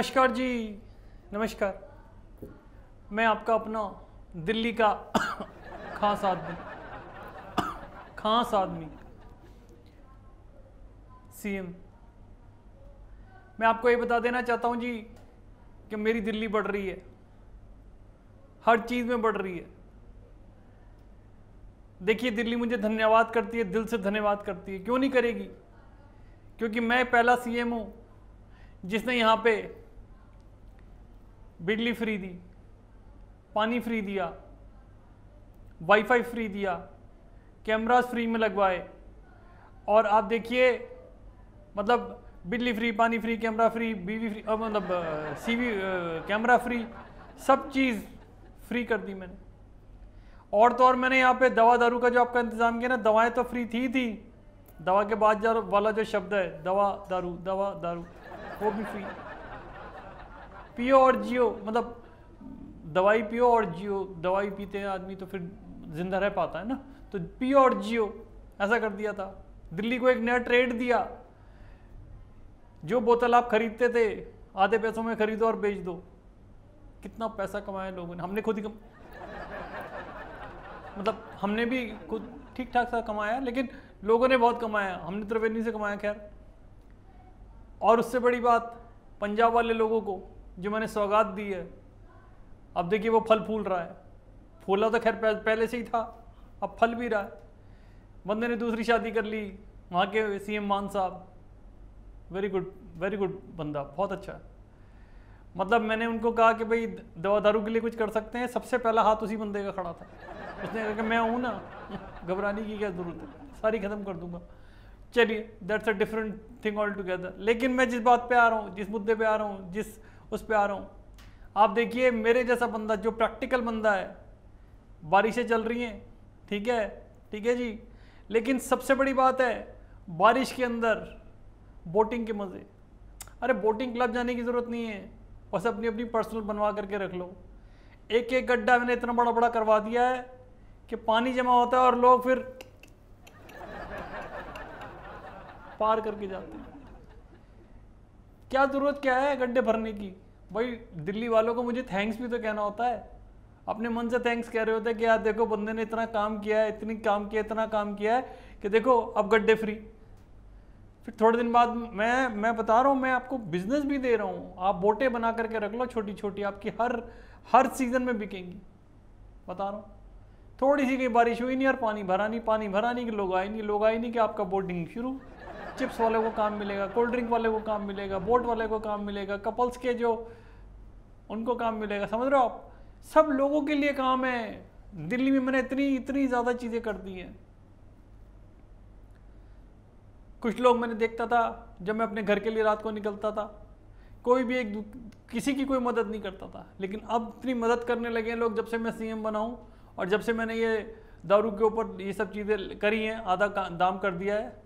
नमस्कार जी, नमस्कार। मैं आपका अपना दिल्ली का खास आदमी खास आदमी सीएम मैं आपको ये बता देना चाहता हूँ जी कि मेरी दिल्ली बढ़ रही है। हर चीज़ में बढ़ रही है। देखिए, दिल्ली मुझे धन्यवाद करती है, दिल से धन्यवाद करती है। क्यों नहीं करेगी? क्योंकि मैं पहला सीएम हूँ जिसने यहाँ पे बिजली फ्री दी, पानी फ्री दिया वाईफाई फ्री दिया कैमरास फ्री में लगवाए। और आप देखिए मतलब बिजली फ्री, पानी फ्री कैमरा फ्री बीवी फ्री मतलब सीवी कैमरा फ्री सब चीज़ फ्री कर दी मैंने। और तो और मैंने यहाँ पे दवा दारू का जो आपका इंतज़ाम किया ना, दवाएँ तो फ्री थी थी। दवा के बाद वाला जो शब्द है, दवा दारू दवा दारू, वो भी फ्री पियो और जियो मतलब दवाई पियो और जियो, दवाई पीते हैं आदमी तो फिर ज़िंदा रह पाता है ना? तो पियो और जियो, ऐसा कर दिया था। दिल्ली को एक नया ट्रेड दिया। जो बोतल आप खरीदते थे, आधे पैसों में खरीदो और बेच दो। कितना पैसा कमाया लोगों ने? हमने खुद ही कम मतलब हमने भी खुद ठीक ठाक सा कमाया, लेकिन लोगों ने बहुत कमाया। हमने त्रिवेणी से कमाया, खैर। और उससे बड़ी बात, पंजाब वाले लोगों को। जो मैंने सौगात दी है। अब देखिए वो फल फूल रहा है। फूला तो खैर पहले से ही था, अब फल भी रहा है। बंदे ने दूसरी शादी कर ली, वहाँ के सीएम मान साहब। वेरी गुड वेरी गुड बंदा, बहुत अच्छा है। मतलब मैंने उनको कहा कि भाई, दवा दारू के लिए कुछ कर सकते हैं, सबसे पहला हाथ उसी बंदे का खड़ा था। उसने कहा कि मैं हूँ ना, घबराने की क्या ज़रूरत है? सारी ख़त्म कर दूँगा। चलिए that's a different thing all together लेकिन मैं जिस बात पे आ रहा हूँ, जिस मुद्दे पे आ रहा हूँ, जिस उस पर आ रहा हूँ। आप देखिए, मेरे जैसा बंदा, जो प्रैक्टिकल बंदा है, बारिशें चल रही हैं, ठीक है? ठीक है जी? लेकिन सबसे बड़ी बात है, बारिश के अंदर बोटिंग के मज़े। अरे बोटिंग क्लब जाने की ज़रूरत नहीं है। बस अपनी अपनी पर्सनल बनवा करके रख लो। एक एक गड्ढा मैंने इतना बड़ा बड़ा करवा दिया है कि पानी जमा होता है और लोग फिर पार करके जाते हैं। क्या ज़रूरत क्या है गड्ढे भरने की? भाई, दिल्ली वालों को मुझे थैंक्स भी तो कहना होता है। अपने मन से थैंक्स कह रहे होते हैं कि, यार, देखो, बंदे ने इतना काम किया है, इतनी काम किया, इतना काम किया है कि देखो, अब गड्ढे फ्री फिर थोड़े दिन बाद मैं मैं बता रहा हूँ, मैं आपको बिज़नेस भी दे रहा हूँ। आप बोटे बना करके रख लो छोटी छोटी आपकी हर हर सीज़न में बिकेंगी। बता रहा हूँ। थोड़ी सी कहीं बारिश हुई नहीं और पानी भरा नहीं, पानी भरा नहीं, कि लोग आए नहीं, लोग आए नहीं कि आपका बोटिंग शुरू। चिप्स वाले को काम मिलेगा कोल्ड ड्रिंक वाले को काम मिलेगा बोट वाले को काम मिलेगा कपल्स के जो उनको काम मिलेगा, समझ रहे हो आप? सब लोगों के लिए काम है। दिल्ली में मैंने इतनी इतनी ज़्यादा चीज़ें कर दी हैं। कुछ लोग मैंने देखता था, जब मैं अपने घर के लिए रात को निकलता था। कोई भी एक किसी की कोई मदद नहीं करता था। लेकिन अब इतनी मदद करने लगे हैं लोग, जब से मैं सीएम बना हूँ और जब से मैंने ये दारू के ऊपर ये सब चीज़ें करी हैं, आधा दाम कर दिया है।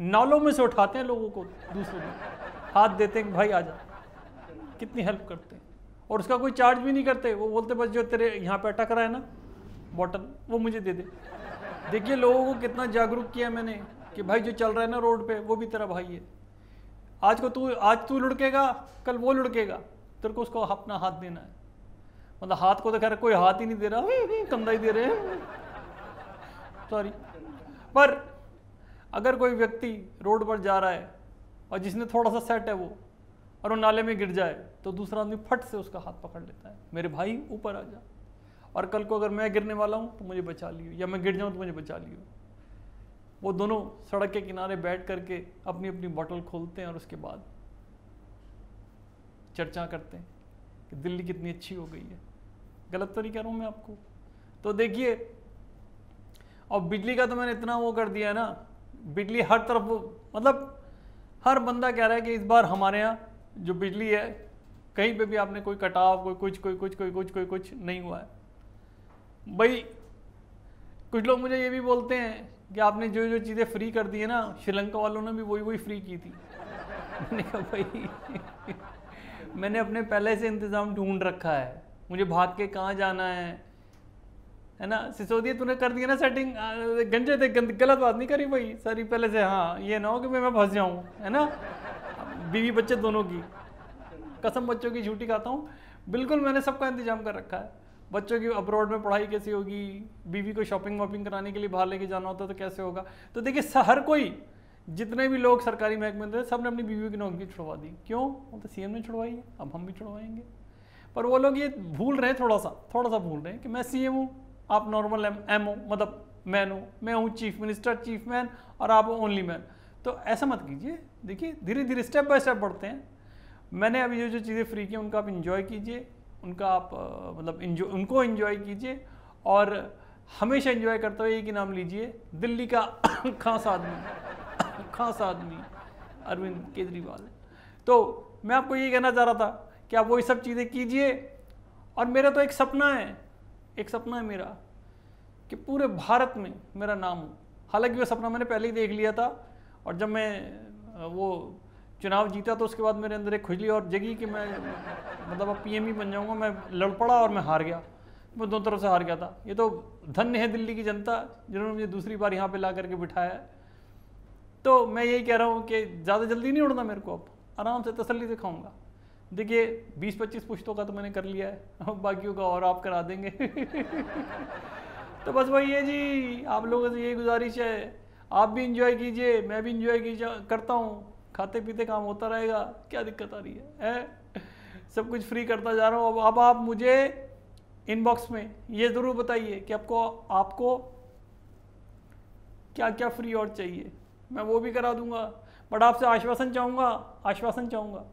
नालों में से उठाते हैं लोगों को दूसरों को हाथ देते हैं भाई आ जा। कितनी हेल्प करते हैं। और उसका कोई चार्ज भी नहीं करते। वो बोलते, बस जो तेरे यहाँ पे अटक रहा है ना बॉटल वो मुझे दे दे। देखिए लोगों को कितना जागरूक किया मैंने कि भाई जो चल रहा है ना रोड पे, वो भी तेरा भाई है। आज को तू, आज तू लुढ़केगा, कल वो लुढ़केगा। तेरे को उसको अपना हाथ देना है। मतलब हाथ को तो खैर कोई हाथ ही नहीं दे रहा। कंधा ही दे रहे हैं। सॉरी पर अगर कोई व्यक्ति रोड पर जा रहा है और जिसने थोड़ा सा सेट है वो, और वो नाले में गिर जाए तो दूसरा आदमी फट से उसका हाथ पकड़ लेता है। मेरे भाई ऊपर आ जा। और कल को अगर मैं गिरने वाला हूँ तो मुझे बचा लियो। या मैं गिर जाऊँ तो मुझे बचा लियो। वो दोनों सड़क के किनारे बैठ करके अपनी अपनी बॉटल खोलते हैं और उसके बाद चर्चा करते हैं कि दिल्ली कितनी अच्छी हो गई है। गलत तो नहीं कह रहा हूँ मैं आपको। तो देखिए, और बिजली का तो मैंने इतना वो कर दिया है ना बिजली हर तरफ़ मतलब हर बंदा कह रहा है कि इस बार हमारे यहाँ जो बिजली है, कहीं पे भी आपने कोई कटाव, कोई कुछ कोई कुछ कोई कुछ कोई कुछ नहीं हुआ है। भाई, कुछ लोग मुझे ये भी बोलते हैं कि आपने जो जो चीज़ें फ्री कर दी है ना, श्रीलंका वालों ने भी वही वही फ्री की थी। मैंने कहा, भाई, मैंने अपने पहले से इंतज़ाम ढूंढ रखा है। मुझे भाग के कहाँ जाना है? है ना? सिसोदिया तूने कर दिया ना सेटिंग गंजे थे गंद, गलत बात नहीं करी भाई। सारी पहले से हाँ ये ना हो कि मैं मैं फंस जाऊँ है ना? बीवी बच्चे दोनों की। कसम बच्चों की झूठी खाता हूँ। बिल्कुल मैंने सबका इंतज़ाम कर रखा है। बच्चों की अब्रॉड में पढ़ाई कैसी होगी? बीवी को शॉपिंग वॉपिंग कराने के लिए बाहर लेके जाना होता तो कैसे होगा? तो देखिए हर कोई जितने भी लोग सरकारी महकमे थे सबने अपनी बीवी की नौकरी छुड़वा दी। क्यों? वो तो सीएम ने छुड़वाई है। अब हम भी छुड़वाएँगे। पर वो लोग ये भूल रहे हैं थोड़ा सा थोड़ा सा भूल रहे हैं कि मैं सीएम हूँ। आप नॉर्मल एम हो मतलब मैन हो। मैं हूँ चीफ मिनिस्टर चीफ मैन और आप ओनली मैन तो ऐसा मत कीजिए। देखिए धीरे धीरे स्टेप बाय स्टेप बढ़ते हैं। मैंने अभी जो जो चीज़ें फ्री की उनका आप इंजॉय कीजिए। उनका आप मतलब इंजॉय उनको इंजॉय कीजिए। और हमेशा इंजॉय करते हुए एक ही नाम लीजिए। दिल्ली का खास आदमी। खास आदमी। अरविंद केजरीवाल। तो मैं आपको ये कहना चाह रहा था कि आप वही सब चीज़ें कीजिए। और मेरा तो एक सपना है एक सपना है मेरा, कि पूरे भारत में मेरा नाम हो। हालाँकि वो सपना मैंने पहले ही देख लिया था, और जब मैं वो चुनाव जीता तो उसके बाद मेरे अंदर एक खुजली और जगी कि मैं मतलब अब पीएम ही बन जाऊँगा, मैं लड़ पड़ा और मैं हार गया। मैं दोनों तरफ़ से हार गया था। ये तो धन्य है दिल्ली की जनता, जिन्होंने मुझे दूसरी बार यहाँ पे ला करके बिठाया। तो मैं यही कह रहा हूँ कि ज़्यादा जल्दी नहीं उड़ना मेरे को अब। आराम से तसल्ली से खाऊँगा। देखिए 20-25 पुश्तों का तो मैंने कर लिया है अब बाकियों का और आप करा देंगे तो बस वही है जी आप लोगों से यही गुजारिश है आप भी इंजॉय कीजिए मैं भी इंजॉय कीजिए करता हूँ खाते पीते काम होता रहेगा क्या दिक्कत आ रही है, है? सब कुछ फ्री करता जा रहा हूँ अब अब आप मुझे इनबॉक्स में ये ज़रूर बताइए कि आपको आपको क्या क्या फ्री और चाहिए मैं वो भी करा दूँगा बट आपसे आश्वासन चाहूँगा आश्वासन चाहूँगा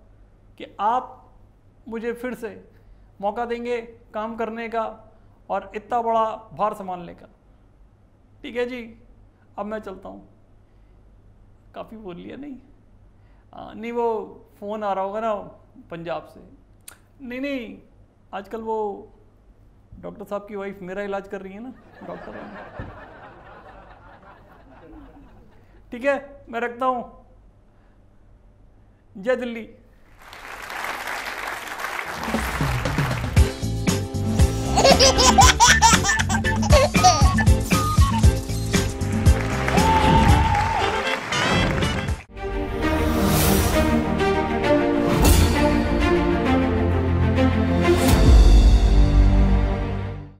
कि आप मुझे फिर से मौका देंगे काम करने का और इतना बड़ा भार संभालने का। ठीक है जी अब मैं चलता हूँ। काफ़ी बोल लिया नहीं? आ, नहीं वो फ़ोन आ रहा होगा ना पंजाब से। नहीं नहीं आजकल वो डॉक्टर साहब की वाइफ मेरा इलाज कर रही है ना डॉक्टर ठीक है मैं रखता हूँ। जय दिल्ली। Thank you.